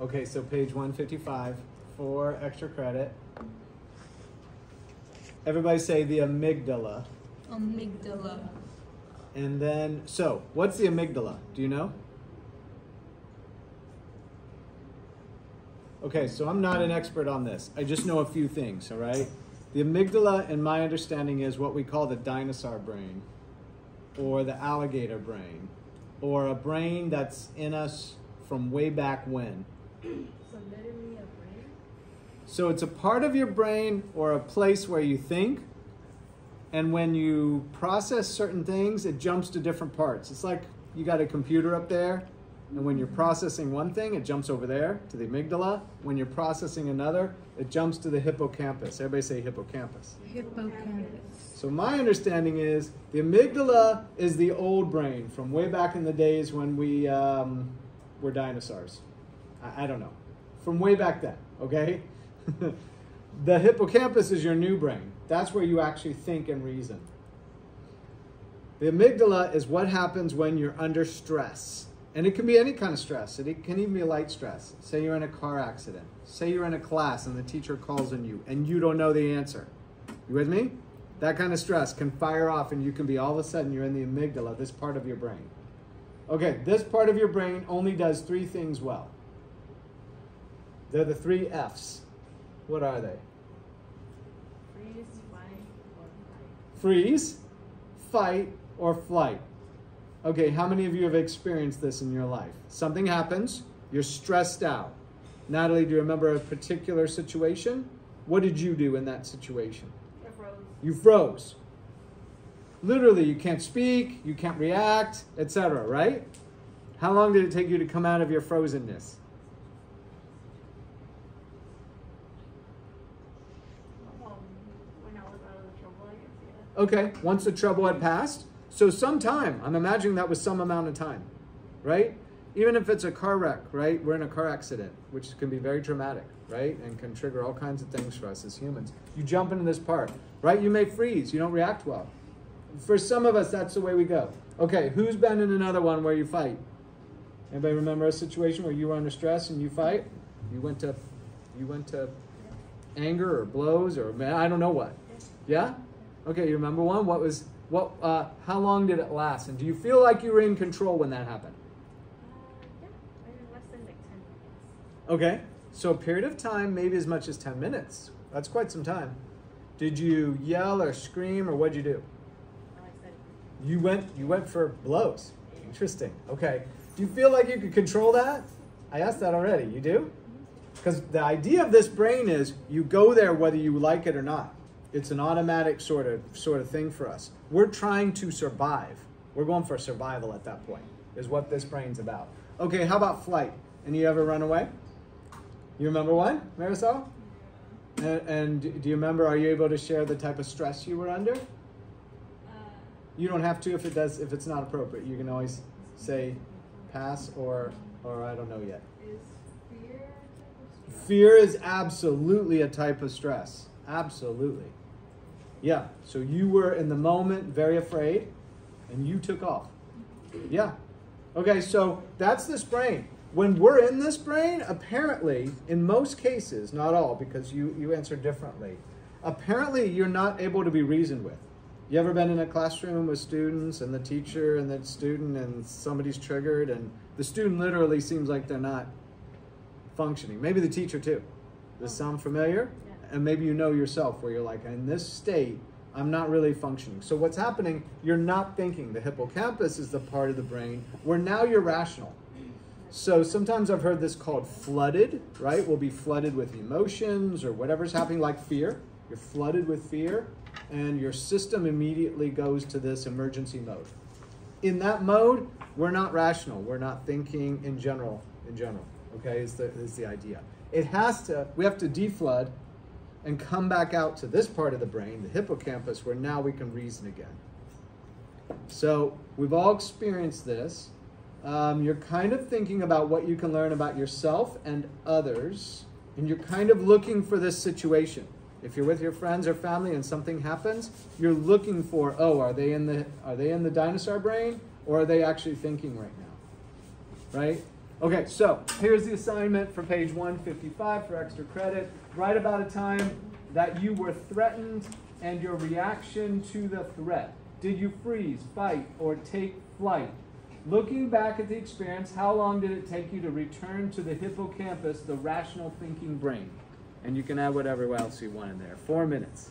Okay, so page 155 for extra credit. Everybody say the amygdala. Amygdala. And then, so what's the amygdala? Do you know? Okay, so I'm not an expert on this. I just know a few things, all right? The amygdala, in my understanding, is what we call the dinosaur brain, or the alligator brain, or a brain that's in us from way back when. So literally a brain? So it's a part of your brain or a place where you think, and when you process certain things, it jumps to different parts. It's like you got a computer up there, and when you're processing one thing, it jumps over there to the amygdala. When you're processing another, it jumps to the hippocampus. Everybody say hippocampus. Hippocampus. So my understanding is the amygdala is the old brain from way back in the days when we um, were dinosaurs. I, I don't know. From way back then, okay? the hippocampus is your new brain. That's where you actually think and reason. The amygdala is what happens when you're under stress. And it can be any kind of stress. It can even be light stress. Say you're in a car accident. Say you're in a class and the teacher calls on you and you don't know the answer. You with me? That kind of stress can fire off and you can be all of a sudden you're in the amygdala, this part of your brain. Okay, this part of your brain only does three things well. They're the three F's. What are they? Freeze, fight, or fight. Freeze, fight, or flight. Okay, how many of you have experienced this in your life? Something happens, you're stressed out. Natalie, do you remember a particular situation? What did you do in that situation? I froze. You froze. Literally, you can't speak, you can't react, etc., right? How long did it take you to come out of your frozenness? Um, when I was out of the trouble, I guess, yeah. Okay, once the trouble had passed. So some time. I'm imagining that was some amount of time, right? Even if it's a car wreck, right? We're in a car accident, which can be very traumatic, right? And can trigger all kinds of things for us as humans. You jump into this part, right? You may freeze. You don't react well. For some of us, that's the way we go. Okay, who's been in another one where you fight? Anybody remember a situation where you were under stress and you fight? You went to, you went to anger or blows or I don't know what. Yeah? Okay, you remember one? What was what? Uh, how long did it last? And do you feel like you were in control when that happened? Uh, yeah. I mean, less than like 10 minutes. Okay, so a period of time, maybe as much as ten minutes. That's quite some time. Did you yell or scream or what'd you do? No, You went. You went for blows. Interesting. Okay. Do you feel like you could control that? I asked that already. You do? Because the idea of this brain is you go there whether you like it or not. It's an automatic sort of sort of thing for us. We're trying to survive. We're going for survival at that point. Is what this brain's about. Okay, how about flight? Any ever run away? You remember one, Marisol? And, and do you remember? Are you able to share the type of stress you were under? uh, You don't have to if it does if it's not appropriate. You can always say pass or or I don't know yet. is fear a type of stress? Fear is absolutely a type of stress. Absolutely. Yeah. So you were in the moment very afraid and you took off. Yeah. Okay, so that's this brain. When we're in this brain, apparently, in most cases, not all, because you, you answer differently, apparently you're not able to be reasoned with. You ever been in a classroom with students and the teacher and the student and somebody's triggered and the student literally seems like they're not functioning? Maybe the teacher too. Does this sound familiar? And maybe you know yourself where you're like, in this state, I'm not really functioning. So what's happening? You're not thinking. The hippocampus is the part of the brain where now you're rational. So sometimes I've heard this called flooded, right? We'll be flooded with emotions or whatever's happening, like fear. You're flooded with fear, and your system immediately goes to this emergency mode. In that mode, we're not rational. We're not thinking in general. In general, okay, is the is the idea. It has to. We have to deflood and come back out to this part of the brain, the hippocampus, where now we can reason again. So we've all experienced this. Um, you're kind of thinking about what you can learn about yourself and others, and you're kind of looking for this situation. If you're with your friends or family and something happens, you're looking for, oh, are they in the are they in the dinosaur brain or are they actually thinking right now? Right? Okay, so here's the assignment for page 155 for extra credit. Write about a time that you were threatened and your reaction to the threat. Did you freeze, fight, or take flight? Looking back at the experience, how long did it take you to return to the hippocampus, the rational thinking brain? And you can add whatever else you want in there. Four minutes.